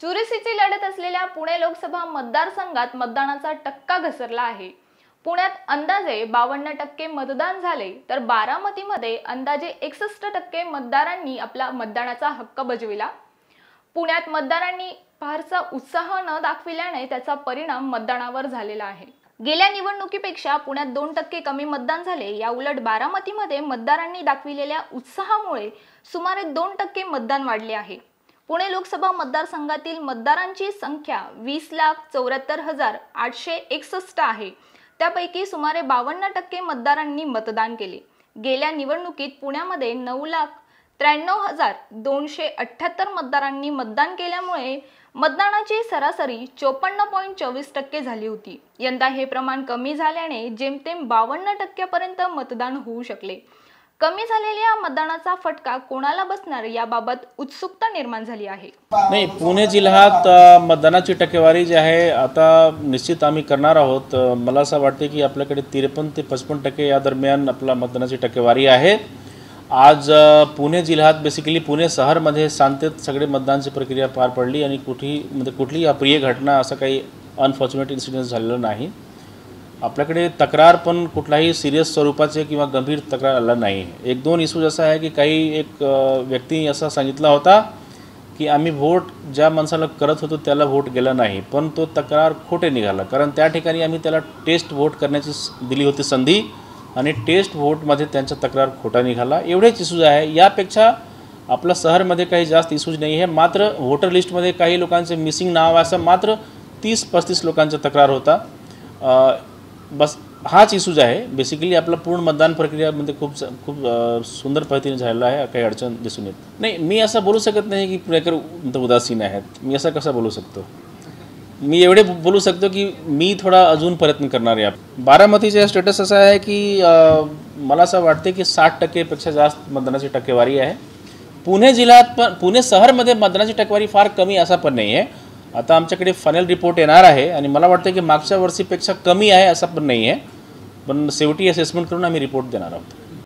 चुरशीची लढत असलेल्या पुणे लोकसभा मतदारसंघात मतदानाचा टक्का घसरला आहे. पुण्यात अंदाजे बावन्न टक्के मतदान झाले तर बारामतीमध्ये अंदाजे एकसष्ट टक्के मतदारांनी आपला मतदानाचा हक्क बजविला. पुण्यात मतदारांनी फारसा उत्साह न दाखविल्याने त्याचा परिणाम मतदानावर झालेला आहे. गेल्या निवडणुकीपेक्षा पुण्यात दोन टक्के कमी मतदान झाले या उलट बारामतीमध्ये मतदारांनी दाखविलेल्या उत्साहामुळे सुमारे दोन टक्के मतदान वाढले आहे. पुणे लोकसभा मतदारसंघातील मतदारांची संख्या वीस लाख चौऱ्याहत्तर हजार आठशे एकसष्ट आहे. त्यापैकी सुमारे बावन्न टक्के मतदारांनी मतदान केले. गेल्या निवडणुकीत पुण्यामध्ये नऊ लाख त्र्याण्णव हजार दोनशे अठ्ठ्याहत्तर मतदारांनी मतदान केल्यामुळे मतदानाची सरासरी चोपन्न पॉईंट चोवीस टक्के झाली होती. यंदा हे प्रमाण कमी झाल्याने जेमतेम बावन्न टक्क्यापर्यंत मतदान होऊ शकले. कमी झालेल्या मतदानाचा फटका कोणाला बसणार याबाबत उत्सुकता निर्माण झाली आहे. नाही पुणे जिल्ह्यात मतदानाची टक्केवारी जी आहे आता निश्चित आम्ही करणार आहोत. मला असं वाटते की आपल्याकडे त्रेपन्न ते पचपन्न टक्के या दरम्यान आपला मतदानाची टक्केवारी आहे. आज पुणे जिल्ह्यात बेसिकली पुणे शहरमध्ये शांततेत सगळे मतदानाची प्रक्रिया पार पडली आणि कुठेही म्हणजे कुठलीही अप्रिय घटना असं काही अनफॉर्च्युनेट इन्सिडेंट झालेलं नाही. आपल्याकडे तक्रार पण कुठलाही सिरियस स्वरूपाचे किंवा गंभीर तक्रार आला नाही. एक दोन इशूज असा आहे की काही एक व्यक्ती असा सांगितला होता की आम्ही व्होट ज्या माणसाला करत होतो त्याला व्होट गेला नाही. पण तो तक्रार खोटे निघाला. कारण त्या ठिकाणी आम्ही त्याला टेस्ट व्होट करण्याची दिली होती संधी आणि टेस्ट व्होटमध्ये त्यांचा तक्रार खोटा निघाला. एवढेच इशूज आहे. यापेक्षा आपल्या शहरमध्ये काही जास्त इशूज नाही आहे. मात्र व्होटर लिस्टमध्ये काही लोकांचे मिसिंग नाव असं मात्र तीस पस्तीस लोकांचा तक्रार होता. बस हाच इशूज आहे. बेसिकली आपलं पूर्ण मतदान प्रक्रियामध्ये खूप खूप सुंदर पद्धतीने झालेलं आहे. काही अडचण दिसून येत नाही. मी असं बोलू शकत नाही की पुणेकर उदासीन आहेत. मी असं कसं बोलू शकतो? मी एवढे बोलू शकतो की मी थोडा अजून प्रयत्न करणार आहे. बारामतीचे स्टेटस असा आहे की मला असं वाटते की साठ टक्केपेक्षा जास्त मतदानाची टक्केवारी आहे. पुणे जिल्ह्यात पण पुणे शहरमध्ये मतदानाची टक्केवारी फार कमी असा पण नाही आहे आता आमच्याकडे फायनल रिपोर्ट येणार आहे आणि मला वाटतं की मागच्या वर्षीपेक्षा कमी आहे असं पण नाही आहे पण शेवटी असेसमेंट करून आम्ही रिपोर्ट देणार आहोत.